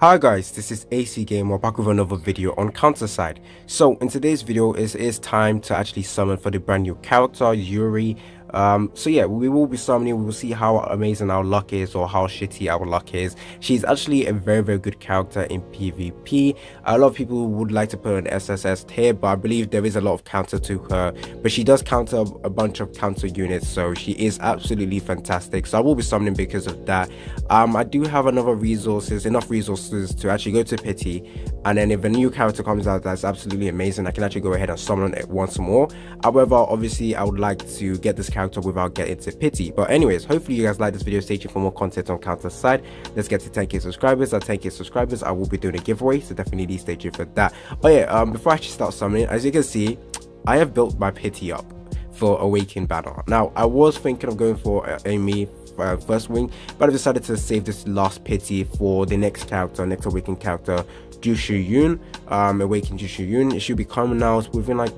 Hi guys, this is AC Gamer. We're back with another video on Counter Side. So in today's video, it is time to actually summon for the brand new character Yuri um, so yeah we will be summoning we will see how amazing our luck is or how shitty our luck is. She's actually a very very good character in pvp a lot of people would like to put an sss tier but i believe there is a lot of counter to her. But she does counter a bunch of counter units so she is absolutely fantastic. So i will be summoning because of that. Um, i do have another resources enough resources to actually go to pity. And then if a new character comes out that's absolutely amazing i can actually go ahead and summon it once more. However obviously i would like to get this character without getting to pity. But anyways hopefully you guys like this video. Stay tuned for more content on counter side. Let's get to 10k subscribers. At 10k subscribers i will be doing a giveaway so definitely stay tuned for that. Oh yeah um before i actually start summoning as you can see i have built my pity up for awakened banner. Now i was thinking of going for uh, amy uh, Firstwing but I've decided to save this last pity for the next character next awakened character Joo Shiyoon. Um awakened Joo Shiyoon it should be coming out within like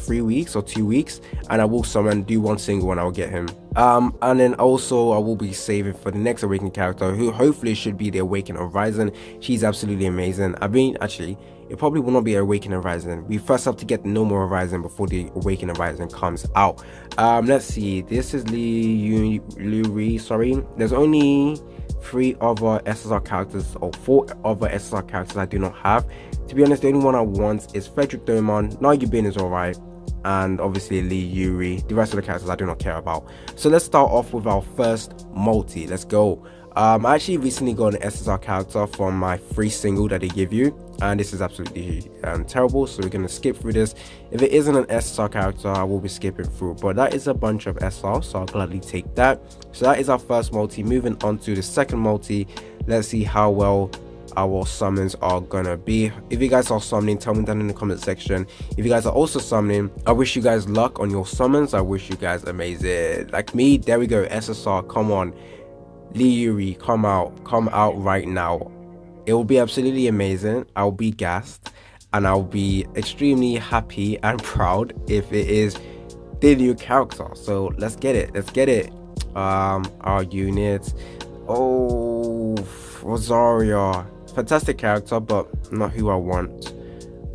three weeks or two weeks and I will summon do one single and I'll get him um and then also I will be saving for the next awakened character who hopefully should be the awakened horizon she's absolutely amazing I mean actually it probably will not be Awakened Horizon. We first have to get the normal Horizon before the Awakened Horizon comes out. Um, let's see. This is Li Yu Sorry, there's only three other SSR characters or four other SSR characters I do not have. To be honest, the only one I want is Frederick Domon. Bin is alright. And obviously Lee Yuri. The rest of the characters I do not care about. So let's start off with our first multi. Let's go. Um, I actually recently got an SSR character from my free single that they give you, and this is absolutely um, terrible. So we're gonna skip through this. If it isn't an SSR character, I will be skipping through. But that is a bunch of SR, so I'll gladly take that. So that is our first multi. Moving on to the second multi. Let's see how well our summons are gonna be if you guys are summoning tell me down in the comment section if you guys are also summoning i wish you guys luck on your summons i wish you guys amazing like me there we go ssr come on Yuri, come out, come out right now. It will be absolutely amazing. I'll be gassed and I'll be extremely happy and proud if it is the new character. So let's get it. Let's get it. Um, our units. Oh, Rosario. Fantastic character, but not who I want.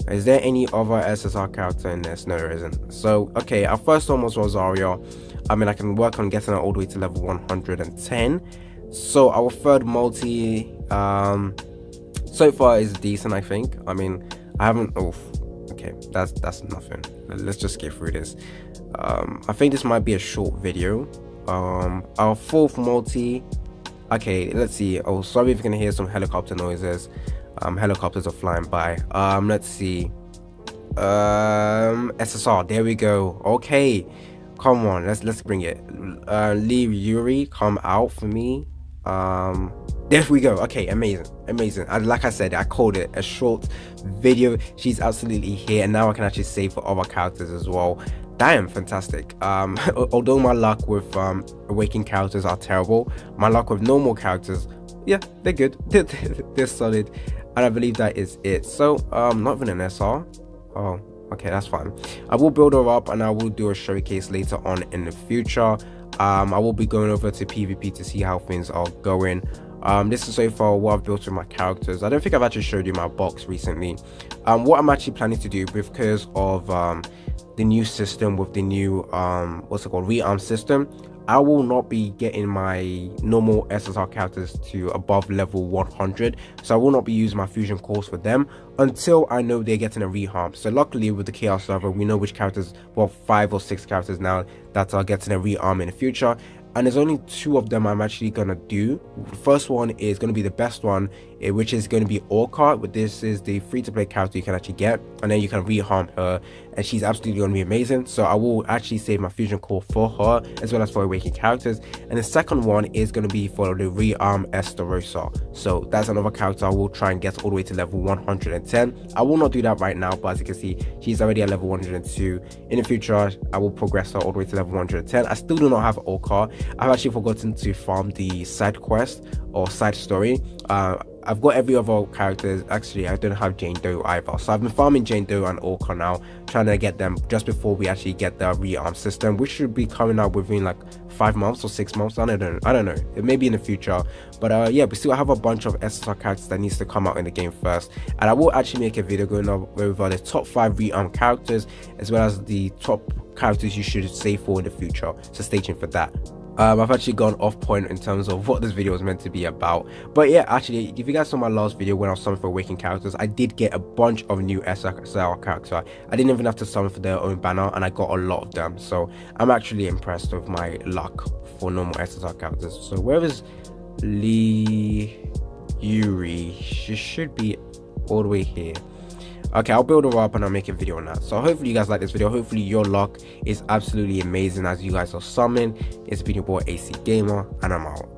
Is there any other SSR character in this? No, there isn't. So, okay, our first one was Rosario. I mean, I can work on getting her all the way to level 110 so our third multi um so far is decent i think i mean i haven't oh okay that's that's nothing let's just get through this um i think this might be a short video um our fourth multi okay let's see. Oh sorry if you can hear some helicopter noises. Um helicopters are flying by. Um let's see. Um ssr there we go. Okay come on let's let's bring it. Uh Lee yuri come out for me. Um there we go. Okay amazing amazing. And like i said i called it a short video. She's absolutely here and now i can actually save for other characters as well damn fantastic. Um although my luck with um characters are terrible my luck with normal characters yeah they're good. They're, they're solid. And i believe that is it. So um not even an sr oh okay that's fine. I will build her up and i will do a showcase later on in the future. Um, I will be going over to PvP to see how things are going. Um, this is so far what I've built with my characters. I don't think I've actually showed you my box recently. Um, what I'm actually planning to do because of um, the new system with the new um, what's it called rearm system I will not be getting my normal SSR characters to above level 100 so I will not be using my fusion cores for them until I know they're getting a rearm so luckily with the chaos server we know which characters well five or six characters now that are getting a rearm in the future and there's only two of them I'm actually gonna do. The first one is gonna be the best one, eh, which is gonna be Orca. But this is the free-to-play character you can actually get, and then you can rearm her, and she's absolutely gonna be amazing. So I will actually save my fusion core for her, as well as for awakened characters. And the second one is gonna be for the rearm Esterosa. So that's another character I will try and get all the way to level 110. I will not do that right now, but as you can see, she's already at level 102. In the future, I will progress her all the way to level 110. I still do not have Orca. I've actually forgotten to farm the side quest or side story. Uh, I've got every other character. Actually, I don't have Jane Doe either. So I've been farming Jane Doe and Orca now, trying to get them just before we actually get the rearm system, which should be coming out within like five months or six months. I don't know. I don't know. It may be in the future. But uh, yeah, we still have a bunch of SSR characters that needs to come out in the game first. And I will actually make a video going over the top five rearm characters as well as the top characters you should save for in the future. So stay tuned for that. Um, I've actually gone off point in terms of what this video was meant to be about. But yeah, actually, if you guys saw my last video when I was summoning for Awakened characters, I did get a bunch of new SSR characters. I didn't even have to summon for their own banner, and I got a lot of them. So I'm actually impressed with my luck for normal SSR characters. So where is Lee Yuri? She should be all the way here okay i'll build her up and i'll make a video on that. So hopefully you guys like this video. Hopefully your luck is absolutely amazing as you guys are summoned. It's been your boy ac gamer and i'm out